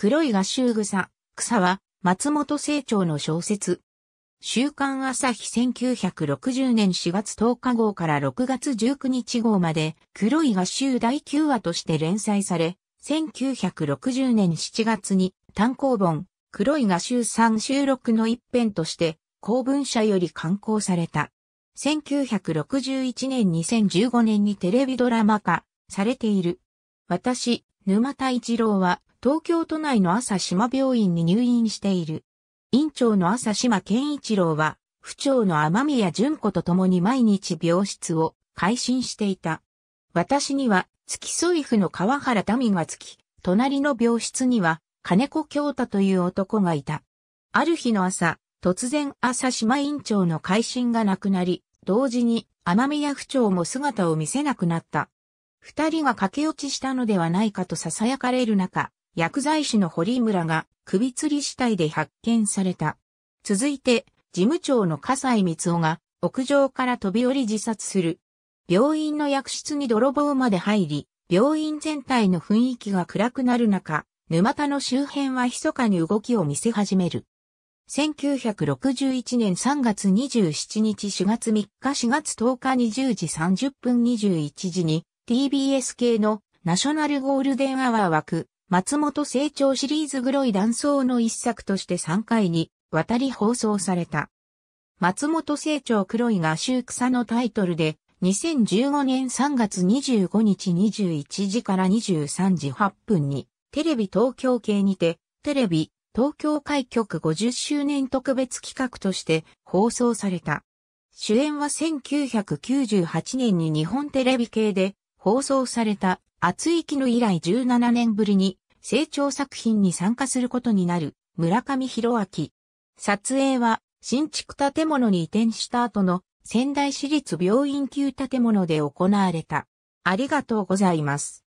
黒い画集草、草は松本清張の小説。週刊朝日1960年4月10日号から6月19日号まで黒い画集第9話として連載され、1960年7月に単行本黒い画集3収録の一編として公文社より刊行された。1961年2015年にテレビドラマ化されている。私、沼田一郎は東京都内の朝島病院に入院している。院長の朝島健一郎は、府長の天宮淳子と共に毎日病室を改心していた。私には、付き添い婦の川原民がつき、隣の病室には、金子京太という男がいた。ある日の朝、突然朝島院長の改心がなくなり、同時に天宮府長も姿を見せなくなった。二人が駆け落ちしたのではないかと囁かれる中、薬剤師の堀村が首吊り死体で発見された。続いて、事務長の笠井光夫が屋上から飛び降り自殺する。病院の薬室に泥棒まで入り、病院全体の雰囲気が暗くなる中、沼田の周辺は密かに動きを見せ始める。1961年3月27日4月3日4月10日20時30分21時に TBS 系のナショナルゴールデンアワー枠松本清張シリーズ黒い断層の一作として3回に渡り放送された。松本清張黒い画集草のタイトルで2015年3月25日21時から23時8分にテレビ東京系にてテレビ東京開局50周年特別企画として放送された。主演は1998年に日本テレビ系で放送された熱い絹以来17年ぶりに成長作品に参加することになる村上博明。撮影は新築建物に移転した後の仙台市立病院級建物で行われた。ありがとうございます。